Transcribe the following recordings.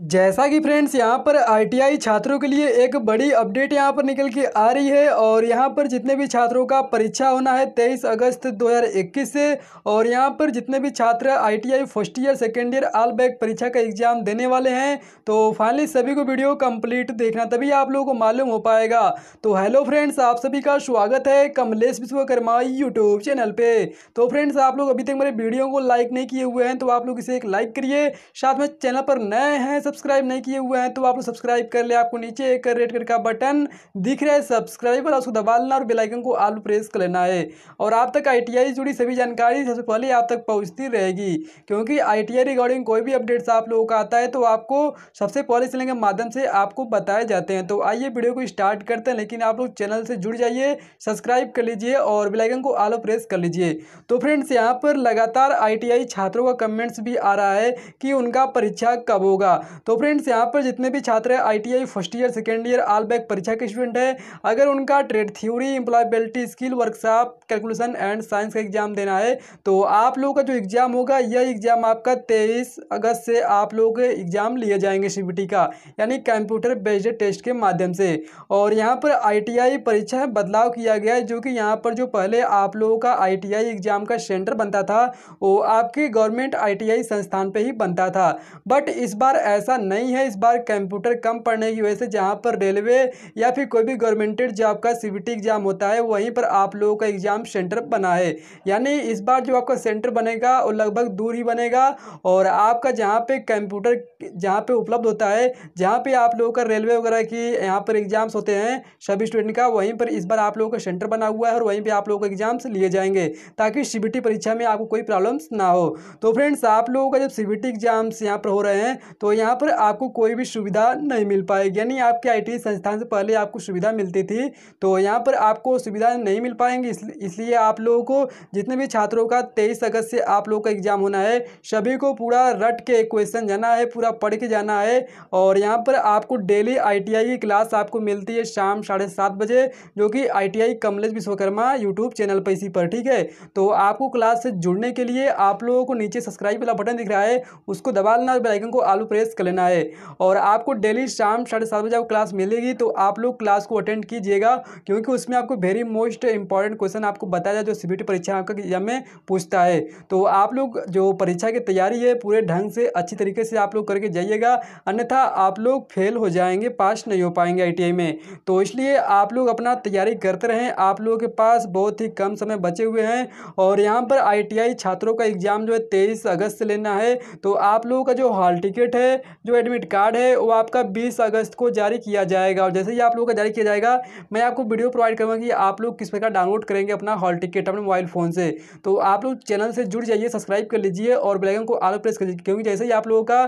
जैसा कि फ्रेंड्स, यहाँ पर आईटीआई छात्रों के लिए एक बड़ी अपडेट यहाँ पर निकल के आ रही है और यहाँ पर जितने भी छात्रों का परीक्षा होना है तेईस अगस्त 2021 से और यहाँ पर जितने भी छात्र ITI first year, second year all back परीक्षा का एग्ज़ाम देने वाले हैं तो फाइनली सभी को वीडियो कंप्लीट देखना तभी आप लोगों को मालूम हो पाएगा। तो हेलो फ्रेंड्स, आप सभी का स्वागत है कमलेश विश्वकर्मा यूट्यूब चैनल पर तो फ्रेंड्स, आप लोग अभी तक मेरे वीडियो को लाइक नहीं किए हुए हैं तो आप लोग इसे एक लाइक करिए। साथ में चैनल पर नए हैं सब्सक्राइब नहीं किए हुए हैं तो आप लोग सब्सक्राइब कर ले, आपको नीचे एक रेड कलर का बटन दिख रहा है, सब्सक्राइब और उसको दबा लेना और बेलाइकन को आलू प्रेस कर लेना है। और आप तक आई से जुड़ी सभी जानकारी सबसे पहले आप तक पहुँचती रहेगी, क्योंकि आईटीआई रिगार्डिंग कोई भी अपडेट्स आप लोगों का आता है तो आपको सबसे पहले चैनल के माध्यम से आपको बताए जाते हैं। तो आइए वीडियो को स्टार्ट करते हैं, लेकिन आप लोग चैनल से जुड़ जाइए, सब्सक्राइब कर लीजिए और बेलाइकन को आलो प्रेस कर लीजिए। तो फ्रेंड्स, यहाँ पर लगातार आईटीआई छात्रों का कमेंट्स भी आ रहा है कि उनका परीक्षा कब होगा। तो फ्रेंड्स, यहाँ पर जितने भी छात्र हैं ITI first year second year all back परीक्षा के स्टूडेंट है, अगर उनका trade theory employability skill workshop calculation and science का एग्ज़ाम देना है तो आप लोगों का जो एग्ज़ाम होगा, यह एग्ज़ाम आपका तेईस अगस्त से आप लोग एग्ज़ाम लिए जाएँगे सीबीटी का, यानी कंप्यूटर बेस्ड टेस्ट के माध्यम से। और यहाँ पर आईटीआई परीक्षा में बदलाव किया गया है, जो कि यहाँ पर जो पहले आप लोगों का आईटीआई एग्ज़ाम का सेंटर बनता था, वो आपके गवर्नमेंट आईटीआई संस्थान पे ही बनता था। बट इस बार ऐसा नहीं है इस बार कंप्यूटर कम पढ़ने की वजह से जहाँ पर रेलवे या फिर कोई भी गवर्नमेंटेड जॉब का सीबीटी एग्ज़ाम होता है, वहीं पर आप लोगों का एग्ज़ाम सेंटर बना है। यानी इस बार जो आपका सेंटर बनेगा, वो लगभग दूर ही बनेगा और आपका जहाँ पे कंप्यूटर जहाँ पर उपलब्ध होता है, जहाँ पर आप लोगों का रेलवे वगैरह की यहाँ पर एग्ज़ाम्स होते हैं, सभी स्टूडेंट का, वहीं पर इस बार आप लोगों का सेंटर बना हुआ है और वहीं पर आप लोगों को एग्ज़ाम्स लिए जाएँगे ताकि सी परीक्षा में आपको कोई प्रॉब्लम्स ना हो। तो फ्रेंड्स, आप लोगों का जब सी एग्ज़ाम्स यहाँ पर हो रहे हैं तो यहाँ पर आपको कोई भी सुविधा नहीं मिल पाएगी। यानी आपके आई संस्थान से पहले आपको सुविधा मिलती थी तो यहाँ पर आपको सुविधा नहीं मिल पाएँगी। इसलिए आप लोगों को जितने भी छात्रों का तेईस अगस्त से आप लोगों का एग्ज़ाम होना है, सभी को पूरा रट के क्वेश्चन जाना है, पूरा पढ़ के जाना है और यहाँ पर आपको डेली आई की क्लास आपको मिलती है शाम साढ़े सात बजे, जो कि ITI Kamlesh Vishwakarma YouTube channel पर इसी पर, ठीक है? तो आपको क्लास से जुड़ने के लिए आप लोगों को नीचे सब्सक्राइब वाला बटन दिख रहा है, उसको दबा लेना बेलाइकन को आलू प्रेस कर लेना है। और आपको डेली शाम साढ़े सात बजे आपको क्लास मिलेगी तो आप लोग क्लास को अटेंड कीजिएगा, क्योंकि उसमें आपको वेरी मोस्ट इंपॉर्टेंट क्वेश्चन आपको बताया जाए, जो सीबीटी परीक्षा आपका एग्ज़ाम में पूछता है। तो आप लोग जो परीक्षा की तैयारी है, पूरे ढंग से अच्छी तरीके से आप लोग करके जाइएगा, अन्यथा आप लोग फेल हो जाएँगे पास नहीं हो पाएँगे आईटीआई में। तो इसलिए आप लोग अपना तैयारी करते रहें। आप लोगों के पास बहुत ही कम समय बचे हुए हैं। और यहाँ पर आईटीआई छात्रों का एग्ज़ाम जो है, तेईस अगस्त से लेना है। तो आप लोगों का जो हॉल टिकट है जो एडमिट कार्ड है, वो आपका बीस अगस्त को जारी किया जाएगा। और जैसे ही आप लोगों का जारी किया जाएगा, मैं आपको वीडियो प्रोवाइड करूँगा कि आप लोग किस प्रकार डाउनलोड करेंगे अपना हॉल टिकट अपने मोबाइल फ़ोन से। तो आप लोग चैनल से जुड़ जाइए सब्सक्राइब कर लीजिए और बेलाइकन को आलो प्रेस कर लीजिए। क्योंकि जैसे ही आप लोगों का,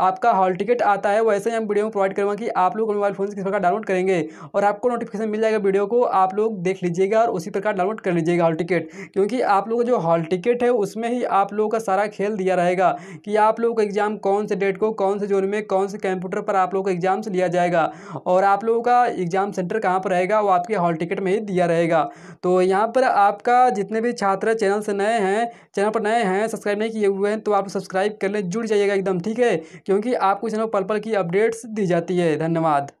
आपका हॉल टिकट आता है, वैसे ही हम वीडियो में प्रोवाइड करूँगा कि आप लोग मोबाइल फ़ोन से किस प्रकार डाउनलोड करेंगे। और आपको नोटिफिकेशन मिल जाएगा वीडियो को, आप लोग देख लीजिएगा और उसी प्रकार डाउनलोड कर लीजिएगा हॉल टिकट क्योंकि आप लोग जो हॉल टिकट है, उसमें ही आप लोगों का सारा खेल दिया रहेगा कि आप लोगों का एग्ज़ाम कौन से डेट को, कौन जोन में कौन से कंप्यूटर पर आप लोगों का एग्ज़ाम्स से लिया जाएगा और आप लोगों का एग्ज़ाम सेंटर कहाँ पर रहेगा, वो आपके हॉल टिकट में ही दिया रहेगा। तो यहाँ पर आपका जितने भी छात्र चैनल से नए हैं चैनल पर नए हैं सब्सक्राइब नहीं किए हुए हैं तो आप सब्सक्राइब कर लें, जुड़ जाइएगा एकदम, ठीक है? क्योंकि आपको चैनल पल पल की अपडेट्स दी जाती है। धन्यवाद।